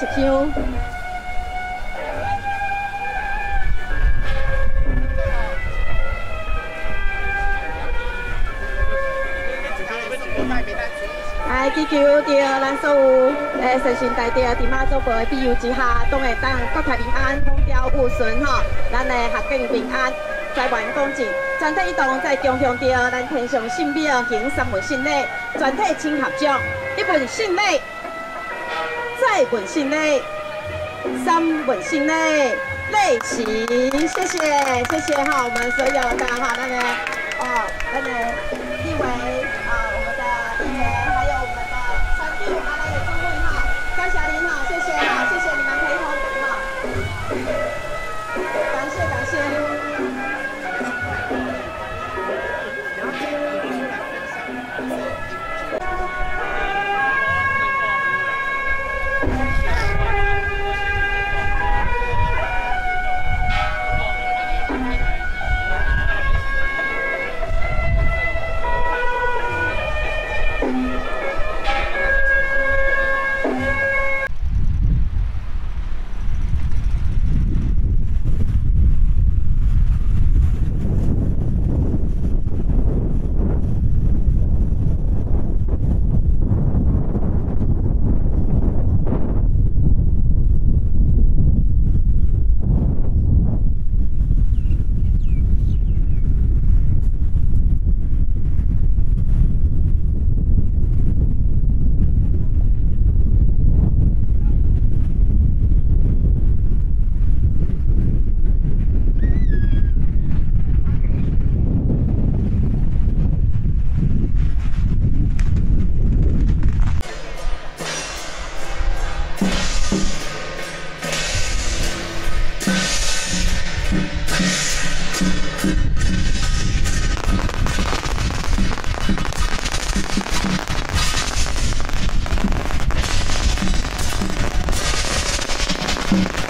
一香。来祈求着咱所有诶神仙大帝伫妈祖婆的庇佑之下，都会当国泰民安、风调雨顺吼，咱的学境平安。在万公进，全体一同在恭贺着咱天上圣庙行三份圣礼，全体请合掌，一份圣礼，内滚性内，三滚性内，内勤，谢谢，谢谢哈，我们所有的哈那个哦，那个一位 Bye.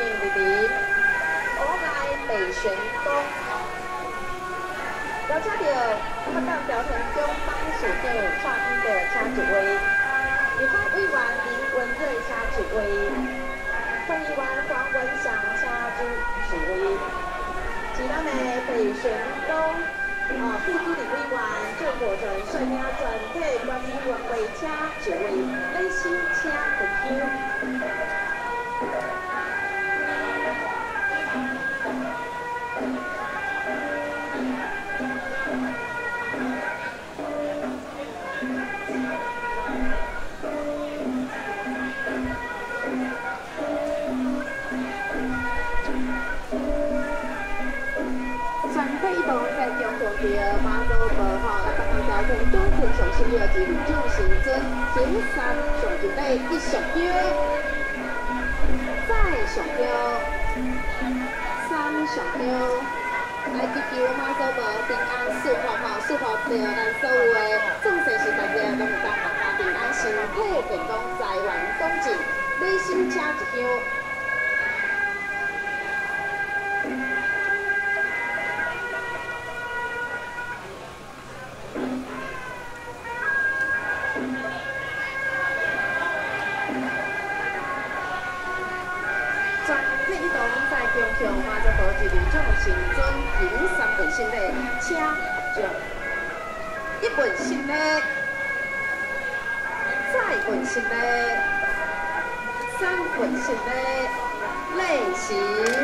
见弟弟，我系美玄东。我家的他当表演中帮手的发音的家主威，你欢未完林文瑞家主威，欢迎完黄文祥家主主威，其他的美玄东。哦，副主理委员郑国成率领全体官员回家，就为内心请个休。需要进驻行政金山上一辈一上吊，再上吊，三上吊。来祈我妈祖保平安，四福好，四方平安，咱所有的是大家拢当大家平安，身体健康，财源广进，内心请一香。就一本新的，再一本新，三本新的类型。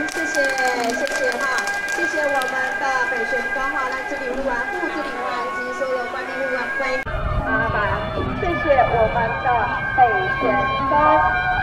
谢谢，谢谢哈，谢谢我们的北玄花华来自里游馆，布置礼物啊，及所有管理物啊，欢迎大家。谢谢我们的北玄花。